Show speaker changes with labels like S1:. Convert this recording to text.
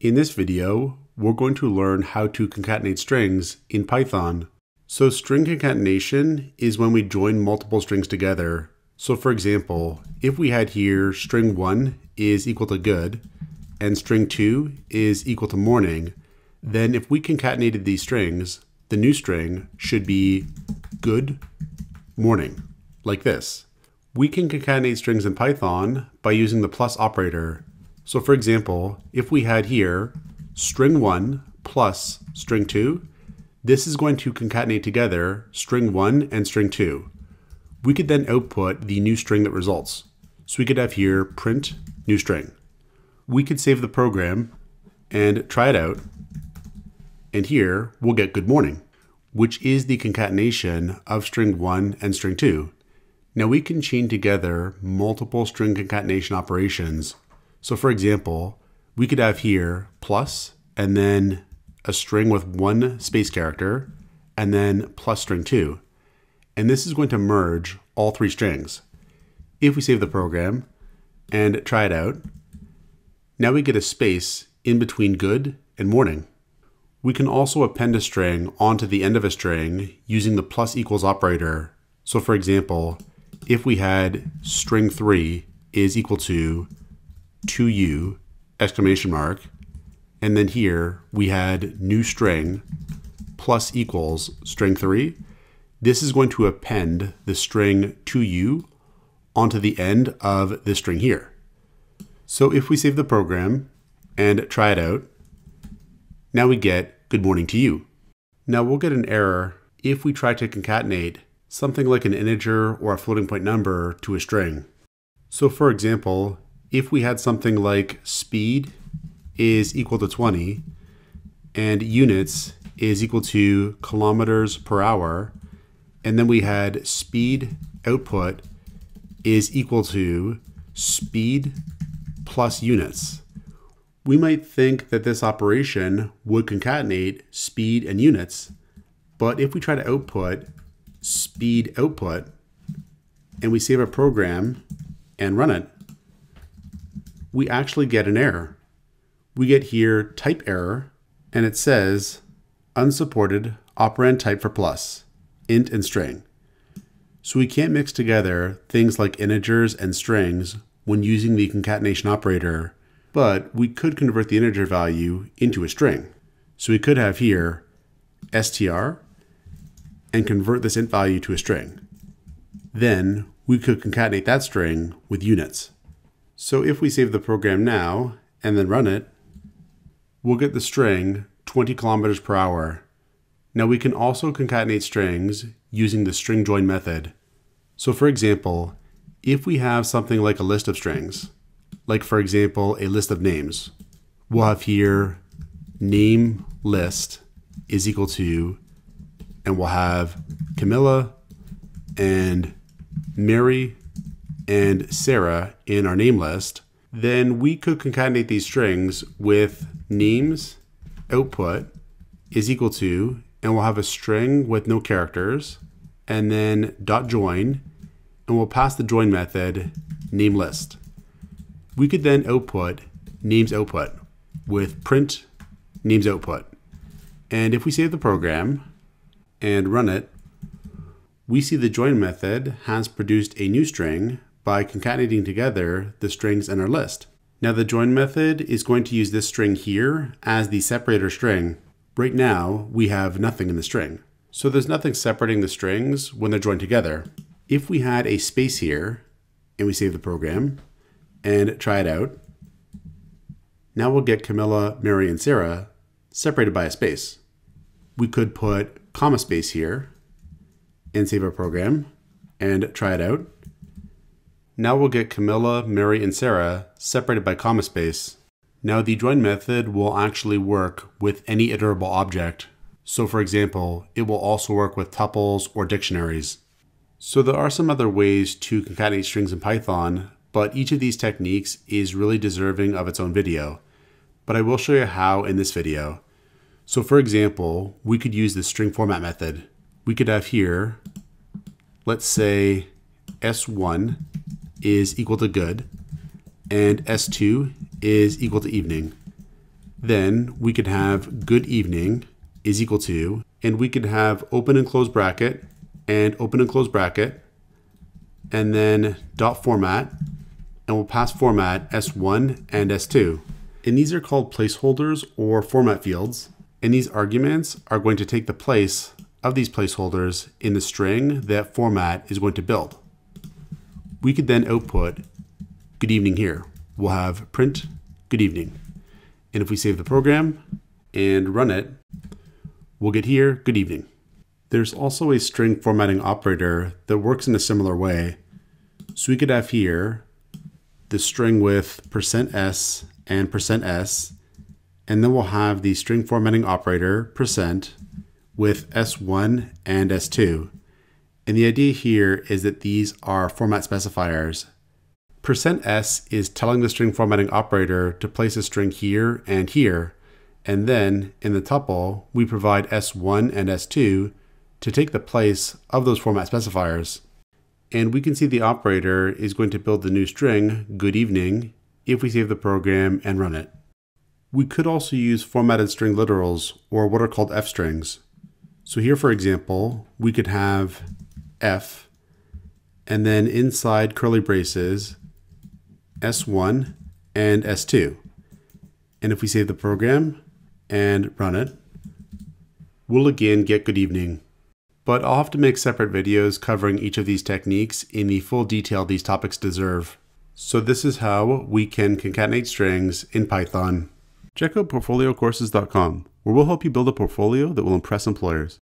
S1: In this video, we're going to learn how to concatenate strings in Python. So string concatenation is when we join multiple strings together. So for example, if we had here string 1 is equal to good and string 2 is equal to morning, then if we concatenated these strings, the new string should be good morning, like this. We can concatenate strings in Python by using the plus operator. So for example, if we had here string 1 plus string 2, this is going to concatenate together string 1 and string 2. We could then output the new string that results. So we could have here print new string. We could save the program and try it out. And here we'll get good morning, which is the concatenation of string 1 and string 2. Now we can chain together multiple string concatenation operations. So for example, we could have here plus and then a string with one space character and then plus string two. And this is going to merge all three strings. If we save the program and try it out, now we get a space in between good and morning. We can also append a string onto the end of a string using the plus equals operator. So for example, if we had string 3 is equal to 2u exclamation mark, and then here we had new string plus equals string 3, this is going to append the string to you onto the end of this string here. So if we save the program and try it out, now we get good morning to you. Now we'll get an error if we try to concatenate something like an integer or a floating point number to a string. So for example, if we had something like speed is equal to 20 and units is equal to kilometers per hour, and then we had speed output is equal to speed plus units. We might think that this operation would concatenate speed and units, but if we try to output speed output and we save a program and run it, we actually get an error. We get here type error and it says unsupported operand type for plus, int and string. So we can't mix together things like integers and strings when using the concatenation operator, but we could convert the integer value into a string. So we could have here str and convert this int value to a string. Then we could concatenate that string with units. So if we save the program now and then run it, we'll get the string 20 kilometers per hour. Now we can also concatenate strings using the string join method. So for example, if we have something like a list of strings, like for example, a list of names, we'll have here name list is equal to and we'll have Camilla and Mary and Sarah in our name list, then we could concatenate these strings with names output is equal to, and we'll have a string with no characters, and then dot join, and we'll pass the join method name list. We could then output names output with print names output. And if we save the program, and run it, we see the join method has produced a new string by concatenating together the strings in our list. Now the join method is going to use this string here as the separator string. Right now, we have nothing in the string. So there's nothing separating the strings when they're joined together. If we had a space here, and we save the program, and try it out, now we'll get Camilla, Mary, and Sarah separated by a space. We could put comma space here and save our program and try it out. Now we'll get Camilla, Mary, and Sarah separated by comma space. Now the join method will actually work with any iterable object. So for example, it will also work with tuples or dictionaries. So there are some other ways to concatenate strings in Python, but each of these techniques is really deserving of its own video. But I will show you how in this video. So for example, we could use the string format method. We could have here, let's say S1 is equal to good and S2 is equal to evening. Then we could have good evening is equal to, and we could have open and close bracket and open and close bracket, and then dot format, and we'll pass format S1 and S2. And these are called placeholders or format fields. And these arguments are going to take the place of these placeholders in the string that format is going to build. We could then output good evening here. We'll have print good evening. And if we save the program and run it, we'll get here good evening. There's also a string formatting operator that works in a similar way. So we could have here the string with percent %s and percent %s, and then we'll have the string formatting operator percent with S1 and S2. And the idea here is that these are format specifiers. Percent %s is telling the string formatting operator to place a string here and here, and then in the tuple, we provide S1 and S2 to take the place of those format specifiers. And we can see the operator is going to build the new string, good evening, if we save the program and run it. We could also use formatted string literals, or what are called f strings. So here, for example, we could have f, and then inside curly braces, s1 and s2. And if we save the program and run it, we'll again get good evening but I'll have to make separate videos covering each of these techniques in the full detail these topics deserve. So this is how we can concatenate strings in Python. Check out portfoliocourses.com, where we'll help you build a portfolio that will impress employers.